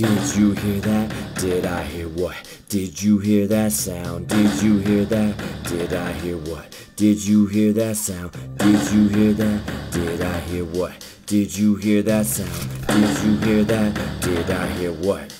Did you hear that? Did I hear what? Did you hear that sound? Did you hear that? Did I hear what? Did you hear that sound? Did you hear that? Did I hear what? Did you hear that sound? Did you hear that? Did I hear what?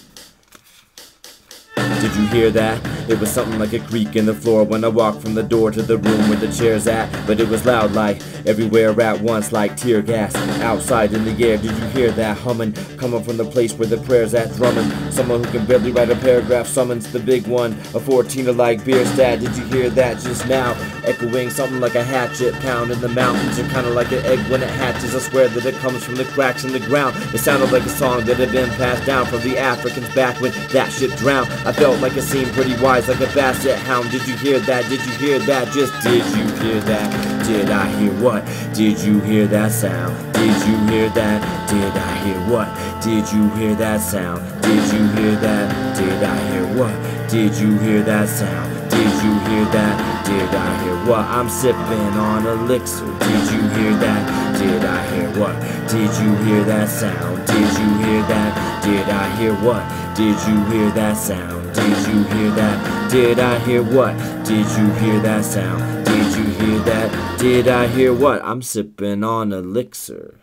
You hear that? It was something like a creak in the floor when I walked from the door to the room where the chair's at. But it was loud like everywhere at once, like tear gas outside in the air. Did you hear that humming coming from the place where the prayer's at drumming? Someone who can barely write a paragraph summons the big one, a 14er like Bierstadt. Did you hear that just now? Echoing something like a hatchet pound in the mountains, or kinda like an egg when it hatches. I swear that it comes from the cracks in the ground. It sounded like a song that had been passed down from the Africans back when that shit drowned. I felt like it seemed pretty wise, like a basset hound. Did you hear that? Did you hear that? Just did you hear that? Did I hear what? Did you hear that sound? Did you hear that? Did I hear what? Did you hear that sound? Did you hear that? Did I hear what? Did you hear that sound? Did you hear that? Did I hear what? I'm sipping on elixir. Did you hear that? Did I hear what? Did you hear that sound? Did you hear Hear what? Did you hear that sound? Did you hear that? Did I hear what? Did you hear that sound? Did you hear that? Did I hear what? I'm sipping on elixir.